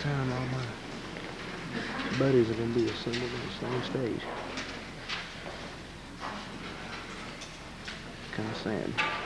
time all my buddies are gonna be assembled on the same stage. Kinda sad.